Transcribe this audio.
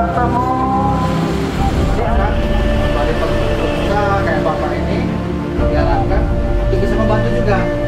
bertemu iya kan? dia kan? Dari pemerintah kayak bapak ini dialahkan juga sama bantu juga.